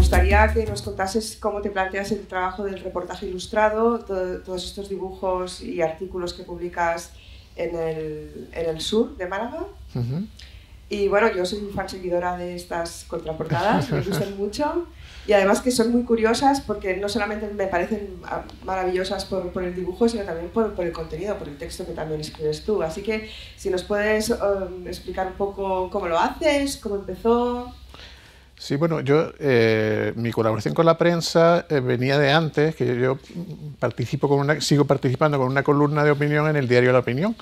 gustaría que nos contases cómo te planteas el trabajo del reportaje ilustrado, todos estos dibujos y artículos que publicas en el, en el sur de Málaga. Y bueno, yo soy muy fan seguidora de estas contraportadas, me gustan mucho y además que son muy curiosas porque no solamente me parecen maravillosas por, por el dibujo, sino también por, por, el contenido, por el texto que también escribes tú. Así que si nos puedes um, explicar un poco cómo lo haces, cómo empezó. Sí, bueno, yo, eh, mi colaboración con la prensa eh, venía de antes, que yo, participo con una, sigo participando con una columna de opinión en el diario La Opinión.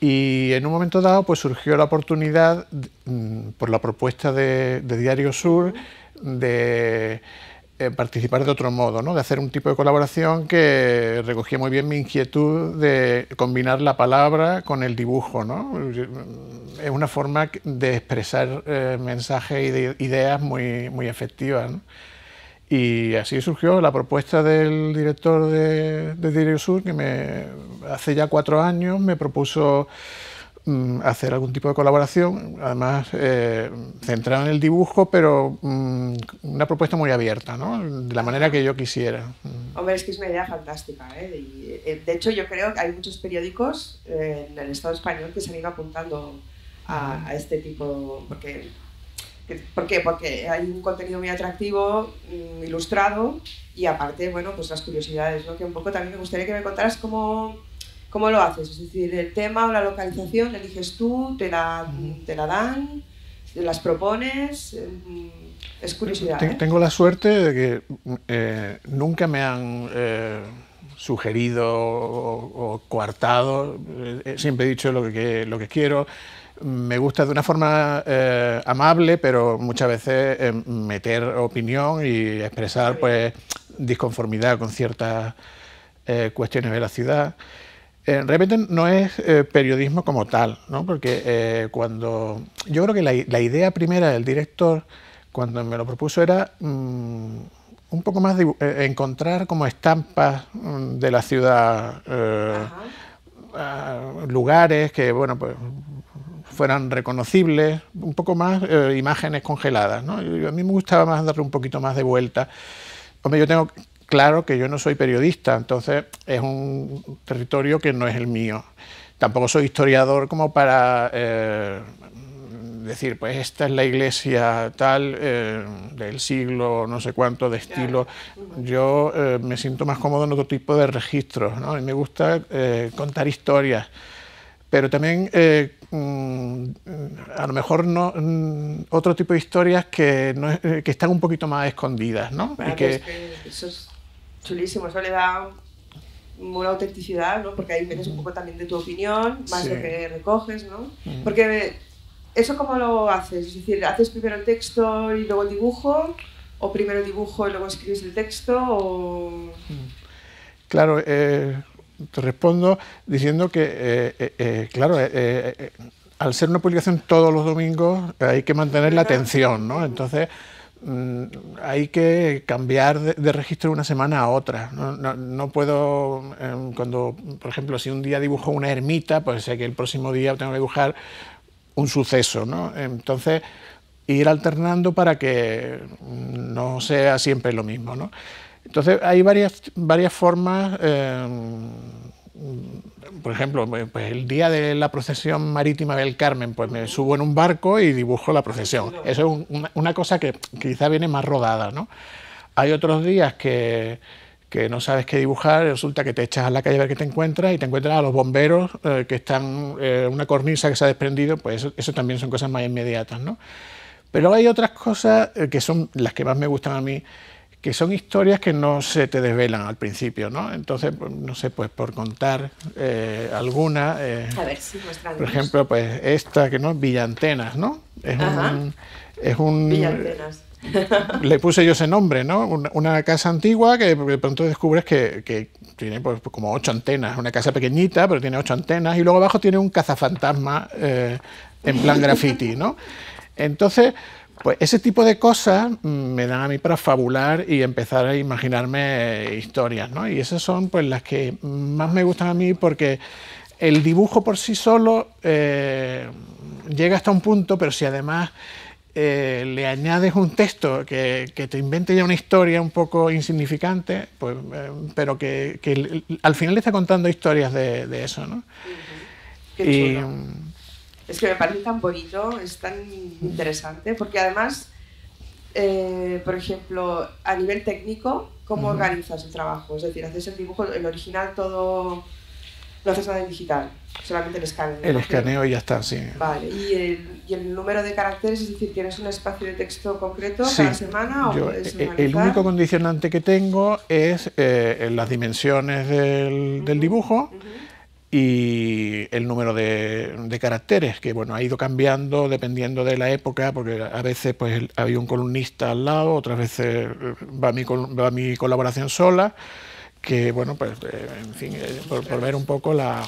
Y en un momento dado pues surgió la oportunidad, mm, por la propuesta de, Diario Sur, de eh, participar de otro modo, ¿no? de hacer un tipo de colaboración que recogía muy bien mi inquietud de combinar la palabra con el dibujo. ¿no? Es una forma de expresar eh, mensajes y ideas muy, muy efectivas. Y así surgió la propuesta del director de, Diario Sur, que me, hace ya cuatro años me propuso hacer algún tipo de colaboración, además eh, centrado en el dibujo, pero mm, una propuesta muy abierta, ¿no? de la manera que yo quisiera. Hombre, es que es una idea fantástica. ¿eh? eh de hecho, yo creo que hay muchos periódicos eh, en el Estado español que se han ido apuntando a, este tipo, porque ¿Por qué? Porque hay un contenido muy atractivo, mm, ilustrado, y aparte, bueno, pues las curiosidades, ¿no? Que un poco también me gustaría que me contaras cómo, cómo lo haces. Es decir, el tema o la localización eliges tú, te la, te la dan, te las propones. Mm, es curiosidad. ¿eh? Tengo la suerte de que eh, nunca me han eh, sugerido o, o coartado. siempre he dicho lo que, lo que quiero me gusta de una forma eh, amable, pero muchas veces eh, meter opinión y expresar pues, disconformidad con ciertas eh, cuestiones de la ciudad. Realmente no es periodismo como tal, ¿no? porque cuando yo creo que la, idea primera del director, cuando me lo propuso, era mm, un poco más de encontrar como estampas mm, de la ciudad, lugares que, bueno, pues fueran reconocibles, un poco más eh, imágenes congeladas. ¿no? a mí me gustaba más darle un poquito más de vuelta. Hombre, yo tengo claro que yo no soy periodista, entonces es un territorio que no es el mío. Tampoco soy historiador como para eh, decir, pues esta es la iglesia tal eh, del siglo no sé cuánto de estilo. Yo me siento más cómodo en otro tipo de registros, ¿no? Y me gusta contar historias pero también eh, mm, a lo mejor no, mm, otro tipo de historias que, no eh, que están un poquito más escondidas, ¿no? que... chulísimo, eso le da una autenticidad, ¿no? Porque ahí metes un poco también de tu opinión, más lo que recoges, ¿no? Mm. Porque eso cómo lo haces, es decir, ¿haces primero el texto y luego el dibujo? ¿O primero el dibujo y luego escribes el texto? O... Claro, eh, te respondo diciendo que, eh, eh, claro, al ser una publicación todos los domingos hay que mantener la atención, ¿no? Entonces hay que cambiar de, registro de una semana a otra. No, puedo, em, cuando, por ejemplo, si un día dibujo una ermita, pues sé que el próximo día tengo que dibujar un suceso, ¿no? Entonces, ir alternando para que no sea siempre lo mismo, ¿no? Entonces hay varias, varias formas, em, por ejemplo, pues el día de la procesión marítima del Carmen, pues me subo en un barco y dibujo la procesión. Eso es una, cosa que quizá viene más rodada. ¿no? Hay otros días que, que no sabes qué dibujar, resulta que te echas a la calle a ver qué te encuentras y te encuentras a los bomberos eh, que están eh, una cornisa que se ha desprendido, pues eso, también son cosas más inmediatas. ¿no? Pero hay otras cosas eh, que son las que más me gustan a mí, que son historias que no se te desvelan al principio, ¿no? Entonces, pues, no sé, pues por contar eh, alguna, eh, a ver si por ejemplo, pues esta que no, Villantenas, ¿no? Es un, es un Villantenas. le puse yo ese nombre, ¿no? Una, casa antigua que de pronto descubres que, que tiene pues, como ocho antenas, una casa pequeñita, pero tiene ocho antenas, y luego abajo tiene un cazafantasma eh, en plan graffiti, ¿no? Entonces, pues ese tipo de cosas mm, me dan a mí para fabular y empezar a imaginarme historias, ¿no? Y esas son pues las que más me gustan a mí porque el dibujo por sí solo eh, llega hasta un punto, pero si además eh, le añades un texto que, te invente ya una historia un poco insignificante, pues, eh, pero que, al final le está contando historias de, eso, ¿no? Qué es que me parece tan bonito, es tan interesante, porque además, eh, por ejemplo, a nivel técnico, ¿cómo organizas el trabajo? Es decir, haces el dibujo, el original todo no haces nada en digital, solamente el escaneo. El escaneo y ya está, sí. Vale, ¿Y el, ¿y el, número de caracteres? Es decir, ¿tienes un espacio de texto concreto cada semana? Yo, eh, el único condicionante que tengo es eh, las dimensiones del, del dibujo. Y el número de, de, caracteres, que bueno, ha ido cambiando dependiendo de la época, porque a veces pues había un columnista al lado, otras veces eh, va mi, va mi colaboración sola, que bueno, pues eh, en fin, eh, por, ver un poco la,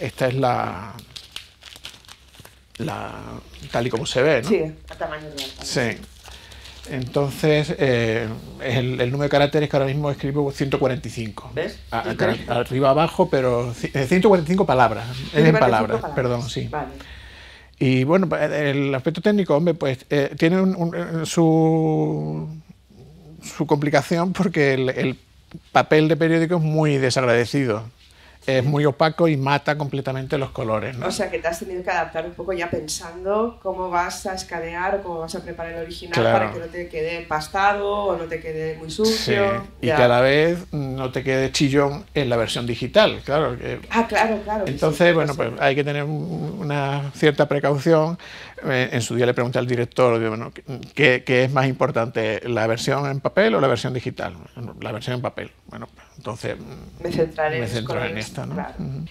esta es la, la tal y como se ve, ¿no? Sí, a tamaño real. Sí. Entonces, eh, el, el, número de caracteres que ahora mismo escribo 145. ¿Ves? arriba abajo, pero 145 palabras. Es en palabras, perdón, sí. Vale. Y bueno, el aspecto técnico, hombre, pues tiene un, su, su complicación porque el, el papel de periódico es muy desagradecido es muy opaco y mata completamente los colores. O sea que te has tenido que adaptar un poco ya pensando cómo vas a escanear o cómo vas a preparar el original para que no te quede pastado o no te quede muy sucio. Y que a la vez no te quede chillón en la versión digital, claro. ah, claro, claro. Entonces, bueno, pues hay que tener una cierta precaución. Eh, en su día le pregunté al director, bueno, ¿qué, ¿qué, es más importante, la versión en papel o la versión digital? La versión en papel. Bueno, entonces me centraré me centro en esta. ¿no?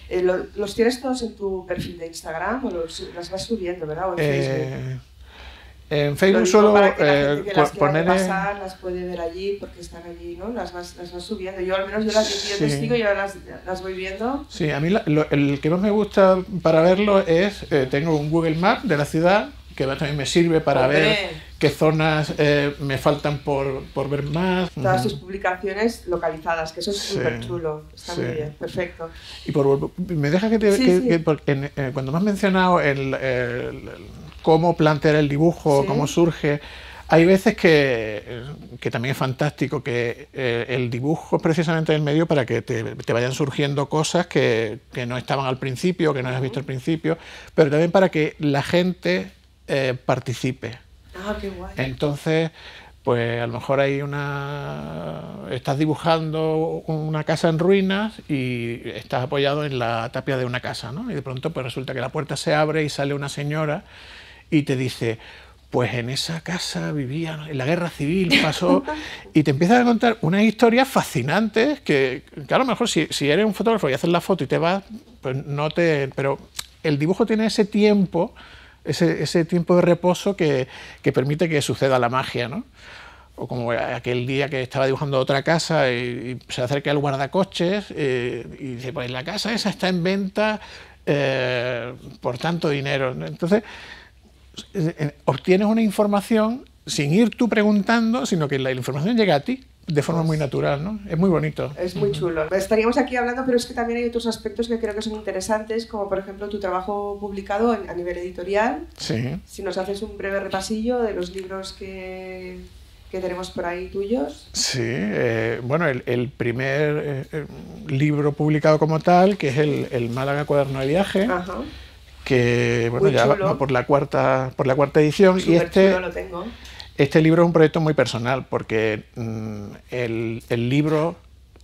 Eh, ¿Los tienes todos en tu perfil de Instagram o los, las vas subiendo, verdad? ¿O en eh, Facebook? En Facebook solo la eh, las poner... pasar las puede ver allí porque están allí, ¿no? Las vas, las vas subiendo. Yo al menos yo las sí. yo testigo y ahora las, las, voy viendo. Sí, a mí el que más me gusta para verlo es, eh, tengo un Google Map de la ciudad que también me sirve para ver qué zonas eh, me faltan por, por, ver más. Todas tus publicaciones localizadas, que eso es súper chulo, está muy bien, perfecto. Y por, me deja que, te, que, eh, cuando me has mencionado el, cómo plantear el dibujo, cómo surge, hay veces que, que, también es fantástico que eh, el dibujo es precisamente el medio para que te, te vayan surgiendo cosas que, que, no estaban al principio, que no has visto al principio, pero también para que la gente eh, participe. Ah, qué guay. Entonces, pues a lo mejor hay una. Estás dibujando una casa en ruinas y estás apoyado en la tapia de una casa, ¿no? Y de pronto, pues resulta que la puerta se abre y sale una señora y te dice. Pues en esa casa vivía, en la guerra civil pasó, y te empiezas a contar unas historias fascinantes que, que a lo mejor si, si, eres un fotógrafo y haces la foto y te vas, pues no te. Pero el dibujo tiene ese tiempo ese, ese tiempo de reposo que, que, permite que suceda la magia, ¿no? O como aquel día que estaba dibujando otra casa y, se acerca el guardacoches eh, y dice, pues la casa esa está en venta eh, por tanto dinero. Entonces, obtienes una información sin ir tú preguntando, sino que la información llega a ti de forma muy natural, ¿no? Es muy bonito. Es muy chulo. Estaríamos aquí hablando, pero es que también hay otros aspectos que creo que son interesantes, como por ejemplo tu trabajo publicado a nivel editorial. Sí. Si nos haces un breve repasillo de los libros que, que tenemos por ahí tuyos. Sí, eh, bueno, el, el primer eh, eh, libro publicado como tal, que es el, el Málaga Cuaderno de Viaje. Ajá. Que bueno, ya va por la cuarta por la cuarta edición Súper y este chulo lo tengo. Este libro es un proyecto muy personal porque mmm, el, el, libro,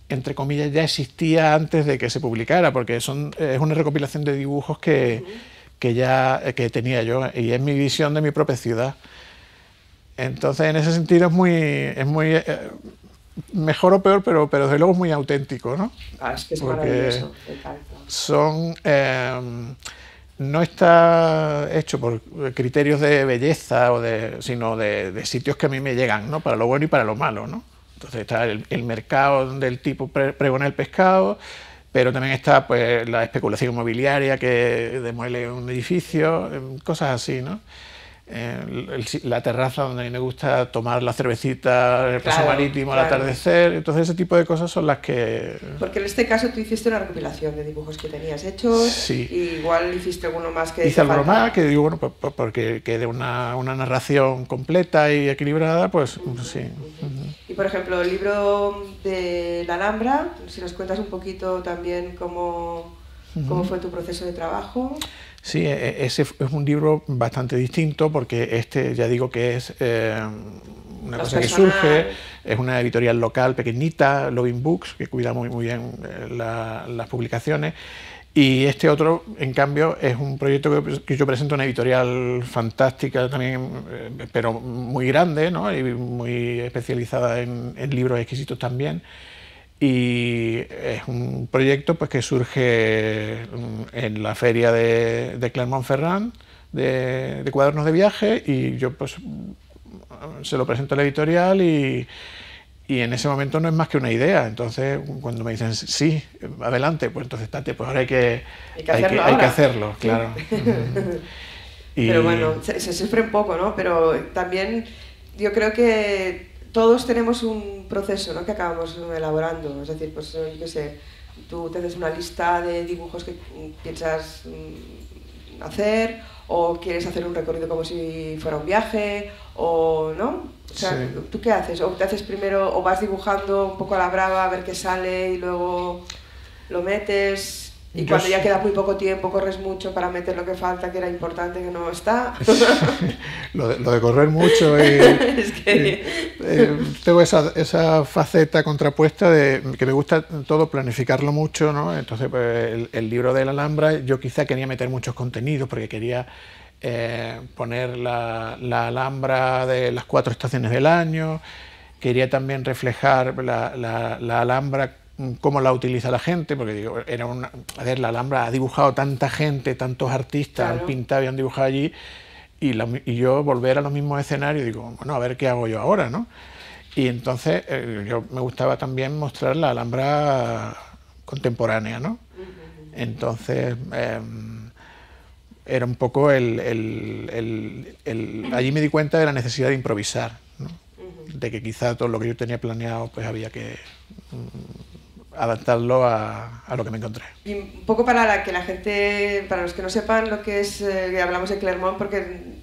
entre comillas, ya existía antes de que se publicara, porque son, es una recopilación de dibujos que, que ya que tenía yo y es mi visión de mi propia ciudad. Entonces, en ese sentido es muy, es muy eh, mejor o peor, pero, pero desde luego es muy auténtico, ¿no? Ah, es que es porque maravilloso. Son... Eh, no está hecho por criterios de belleza, o de, sino de, de, sitios que a mí me llegan, ¿no? para lo bueno y para lo malo. ¿no? Entonces está el, el mercado donde el tipo pre pregona el pescado, pero también está pues, la especulación inmobiliaria que demuele un edificio, cosas así. ¿no? La terraza donde a mí me gusta tomar la cervecita, el paso marítimo al atardecer. Entonces, ese tipo de cosas son las que. Porque en este caso tú hiciste una recopilación de dibujos que tenías hechos. Sí. Y igual hiciste alguno más que. Hice algo más que digo, bueno, porque quede una, una, narración completa y equilibrada, pues sí. Y por ejemplo, el libro de La Alhambra, si nos cuentas un poquito también cómo, cómo fue tu proceso de trabajo. Sí, e, e, ese es un libro bastante distinto porque este ya digo que es eh, una cosa que surge, es una editorial local pequeñita, Loving Books, que cuida muy, muy bien eh, las publicaciones. Y este otro, en cambio, es un proyecto que, yo presento una editorial fantástica también, eh, pero muy grande ¿no? y muy especializada en, en libros exquisitos también y es un proyecto pues, que surge en la feria de, de Clermont-Ferrand de, cuadernos de viaje y yo pues se lo presento a la editorial y, y, en ese momento no es más que una idea. Entonces cuando me dicen sí, adelante, pues entonces estate, pues ahora hay que, hay que hacerlo, hay que, hacerlo claro. Pero bueno, se, se sufre un poco, ¿no? Pero también yo creo que todos tenemos un proceso ¿no? que acabamos elaborando. Es decir, pues yo qué sé, tú te haces una lista de dibujos que piensas mm, hacer o quieres hacer un recorrido como si fuera un viaje o no. O sea, ¿tú qué haces? ¿O te haces primero o vas dibujando un poco a la brava a ver qué sale y luego lo metes? Y cuando ya queda muy poco tiempo, corres mucho para meter lo que falta, que era importante, que no está. lo, de, correr mucho. es que... Eh, tengo esa, esa, faceta contrapuesta de que me gusta todo planificarlo mucho, ¿no? Entonces, pues, el, libro de la Alhambra, yo quizá quería meter muchos contenidos porque quería eh, poner la, la, Alhambra de las cuatro estaciones del año, quería también reflejar la, la, la Alhambra cómo la utiliza la gente, porque digo, era una, a ver, la Alhambra ha dibujado tanta gente, tantos artistas han pintado y han dibujado allí, y, yo volver a los mismos escenarios, digo, bueno, a ver qué hago yo ahora, ¿no? Y entonces eh, yo me gustaba también mostrar la Alhambra contemporánea, ¿no? Entonces em, era un poco el, el, Allí me di cuenta de la necesidad de improvisar, ¿no? de que quizá todo lo que yo tenía planeado pues había que adaptarlo a, a, lo que me encontré. Y un poco para que la gente, para los que no sepan lo que es, eh, hablamos de Clermont porque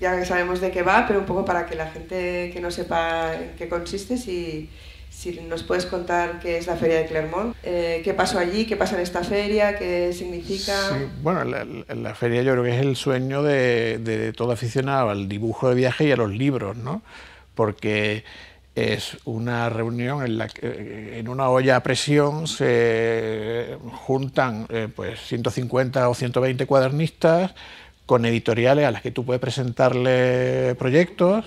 ya sabemos de qué va, pero un poco para que la gente que no sepa en qué consiste, si, si nos puedes contar qué es la Feria de Clermont, eh, qué pasó allí, qué pasa en esta feria, qué significa. Sí, bueno, la, la, feria yo creo que es el sueño de, de todo aficionado al dibujo de viaje y a los libros, ¿no? Porque es una reunión en la que eh, en una olla a presión se juntan eh, pues 150 o 120 cuadernistas con editoriales a las que tú puedes presentarle proyectos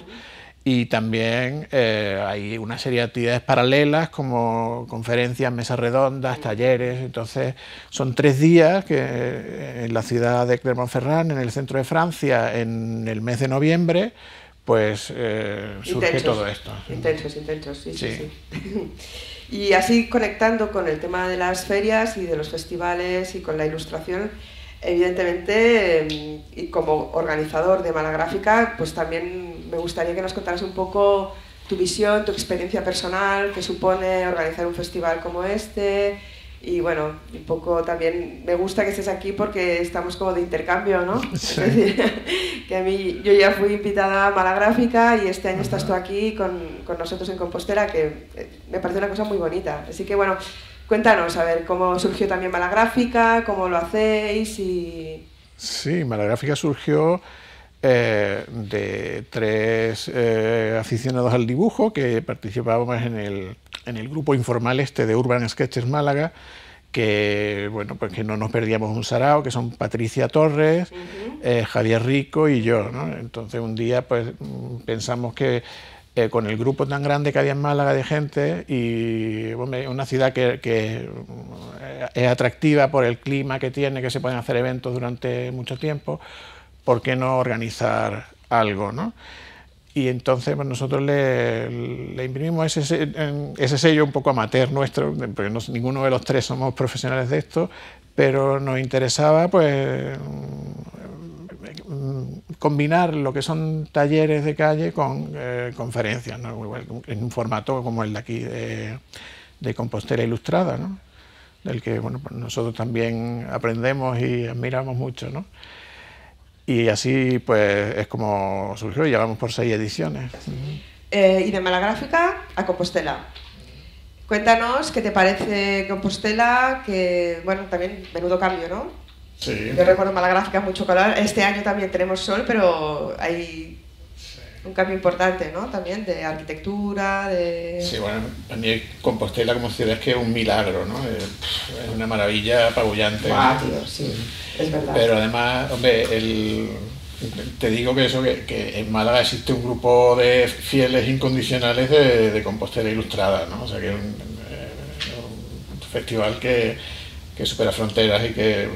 y también eh, hay una serie de actividades paralelas como conferencias, mesas redondas, talleres. Entonces son tres días que en la ciudad de Clermont-Ferrand, en el centro de Francia, en el mes de noviembre, pues eh, surge todo esto. Intensos, intensos, sí, sí. sí, y así conectando con el tema de las ferias y de los festivales y con la ilustración, evidentemente, em, y como organizador de Malagráfica, pues también me gustaría que nos contaras un poco tu visión, tu experiencia personal, qué supone organizar un festival como este, y bueno, un poco también me gusta que estés aquí porque estamos como de intercambio, ¿no? Es decir, que a mí, yo ya fui invitada a Malagráfica y este año estás tú aquí con, con, nosotros en Compostela, que eh, me parece una cosa muy bonita. Así que bueno, cuéntanos, a ver, cómo surgió también Malagráfica, cómo lo hacéis y... Sí, Malagráfica surgió eh, de tres eh, aficionados al dibujo que participábamos en el, en el grupo informal este de Urban Sketches Málaga, que bueno pues que no nos perdíamos un sarao, que son Patricia Torres, eh, Javier Rico y yo. Entonces un día pues pensamos que eh, con el grupo tan grande que había en Málaga de gente y una ciudad que, que, eh, es atractiva por el clima que tiene, que se pueden hacer eventos durante mucho tiempo, ¿por qué no organizar algo? ¿no? Y entonces nosotros le, le imprimimos ese, ese, sello un poco amateur nuestro, porque ninguno de los tres somos profesionales de esto, pero nos interesaba pues combinar lo que son talleres de calle con eh, conferencias, en un formato como el de aquí de, Compostela Ilustrada, ¿no? del que bueno, pues nosotros también aprendemos y admiramos mucho. ¿no? Y así pues es como surgió, llevamos por seis ediciones. Eh, y de Malagráfica a Compostela. Cuéntanos qué te parece Compostela, que bueno, también menudo cambio, ¿no? Sí. Yo recuerdo Malagráfica mucho calor. Este año también tenemos sol, pero hay un cambio importante, ¿no? También de arquitectura, de... Sí, bueno, a mí Compostela como ciudad es que es un milagro, ¿no? Es una maravilla apabullante. Ah, tío, sí, es verdad. Pero además, hombre, el, te digo que eso, que, en Málaga existe un grupo de fieles incondicionales de, Compostela Ilustrada, ¿no? O sea que es un, festival que, que supera fronteras y que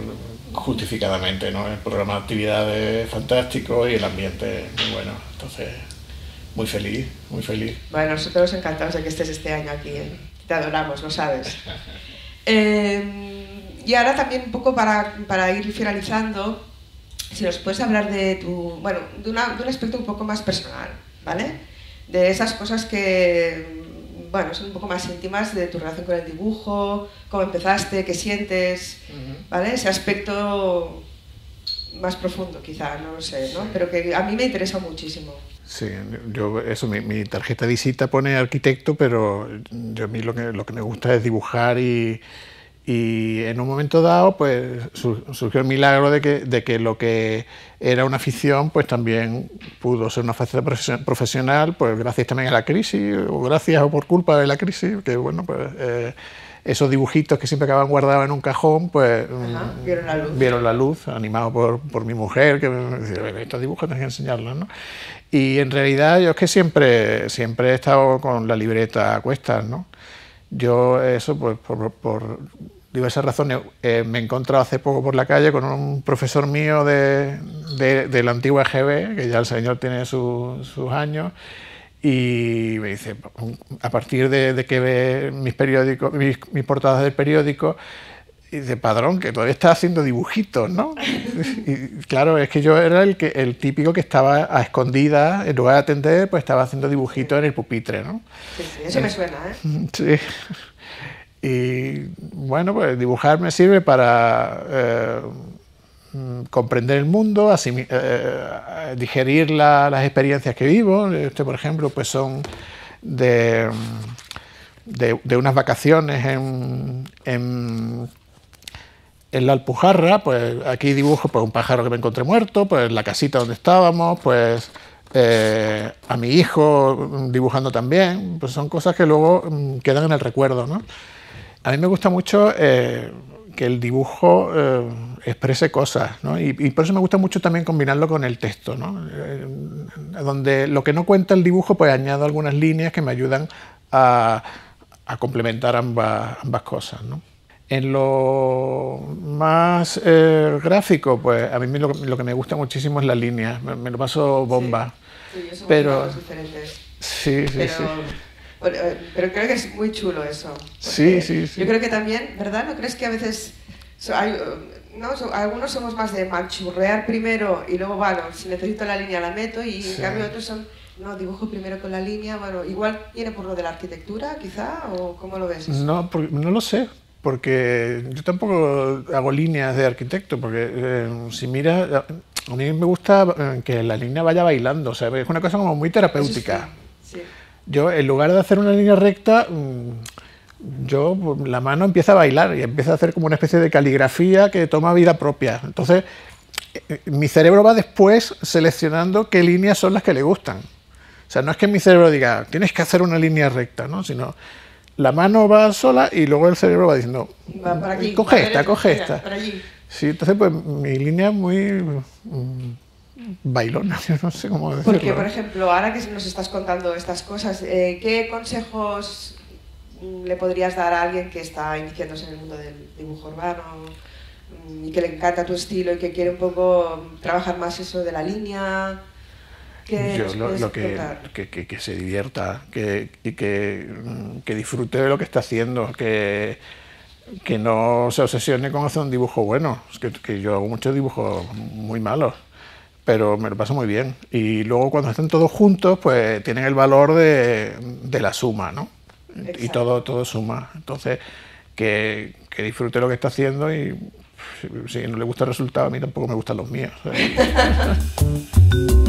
justificadamente, ¿no? El programa de actividades fantástico y el ambiente muy bueno. Entonces, muy feliz, muy feliz. Bueno, nosotros encantados de que estés este año aquí. ¿eh? Te adoramos, lo sabes. Em, y ahora también un poco para, para, ir finalizando, si nos puedes hablar de tu, bueno, de, una, de un aspecto un poco más personal, ¿vale? De esas cosas que bueno, son un poco más íntimas de tu relación con el dibujo, cómo empezaste, qué sientes, ¿vale? Ese aspecto más profundo quizá, no lo sé, ¿no? Pero que a mí me interesa muchísimo. Sí, yo eso, mi, tarjeta de visita pone arquitecto, pero yo a mí lo que, lo que me gusta es dibujar y, y en un momento dado pues surgió el milagro de que, de que lo que era una afición pues también pudo ser una faceta profesional pues gracias también a la crisis o gracias o por culpa de la crisis que bueno pues eh, esos dibujitos que siempre acababan guardados en un cajón pues mm, vieron la luz vieron la luz animados por, por mi mujer que me decía estos dibujos tienes que enseñarlos ¿no? y en realidad yo es que siempre siempre he estado con la libreta a cuestas ¿no? yo eso pues por, por diversas razones, eh, me he encontrado hace poco por la calle con un profesor mío de, de, la antigua EGB, que ya el señor tiene sus años, y me dice, a partir de, que ve mis periódicos, mis, portadas del periódico, y dice, padrón, que todavía está haciendo dibujitos, ¿no? Y claro, es que yo era el, que, el típico que estaba a escondidas, en lugar de atender, pues estaba haciendo dibujitos en el pupitre, ¿no? Sí, sí, eso me suena, ¿eh? Sí. Y bueno, pues dibujar me sirve para eh, comprender el mundo, eh, digerir las experiencias que vivo. Este, por ejemplo, pues son de, de, unas vacaciones en, en, la Alpujarra. Pues aquí dibujo pues, un pájaro que me encontré muerto, pues la casita donde estábamos, pues eh, a mi hijo dibujando también. Pues son cosas que luego mm, quedan en el recuerdo, ¿no? A mí me gusta mucho eh, que el dibujo eh, exprese cosas, ¿no? y, por eso me gusta mucho también combinarlo con el texto, ¿no? Eh, donde lo que no cuenta el dibujo, pues añado algunas líneas que me ayudan a, complementar ambas, ambas cosas. ¿no? En lo más gráfico, pues a mí lo, que me gusta muchísimo es la línea, me, lo paso bomba. Sí, sí pero diferentes. Sí, sí, sí. Eh, pero creo que es muy chulo eso. Sí, sí, sí. Yo creo que también, ¿verdad? ¿No crees que a veces hay, no, algunos somos más de manchurrear primero y luego, bueno, si necesito la línea la meto y en cambio otros son, no, dibujo primero con la línea, bueno, igual viene por lo de la arquitectura quizá o cómo lo ves? No, no lo sé, porque yo tampoco hago líneas de arquitecto, porque eh, si miras, a mí me gusta eh, que la línea vaya bailando, o sea, es una cosa como muy terapéutica. sí. Yo, en lugar de hacer una línea recta, mm, yo pues, la mano empieza a bailar y empieza a hacer como una especie de caligrafía que toma vida propia. Entonces, eh, eh, mi cerebro va después seleccionando qué líneas son las que le gustan. O sea, no es que mi cerebro diga, tienes que hacer una línea recta, ¿no? Sino la mano va sola y luego el cerebro va diciendo, coge esta, coge esta. Sí, entonces pues mi línea es muy... Bailona, yo no sé cómo decirlo. Porque, por ejemplo, ahora que nos estás contando estas cosas, eh, ¿qué consejos le podrías dar a alguien que está iniciándose en el mundo del dibujo urbano mm, y que le encanta tu estilo y que quiere un poco trabajar más eso de la línea? Yo lo, que, que, que, se divierta, que, que, mm, que disfrute de lo que está haciendo, que, que no se obsesione con hacer un dibujo bueno. Es que, yo hago muchos dibujos muy malos pero me lo paso muy bien. Y luego cuando están todos juntos, pues tienen el valor de, la suma, ¿no? Y todo, todo suma. Entonces, que, que, disfrute lo que está haciendo y si no le gusta el resultado, a mí tampoco me gustan los míos.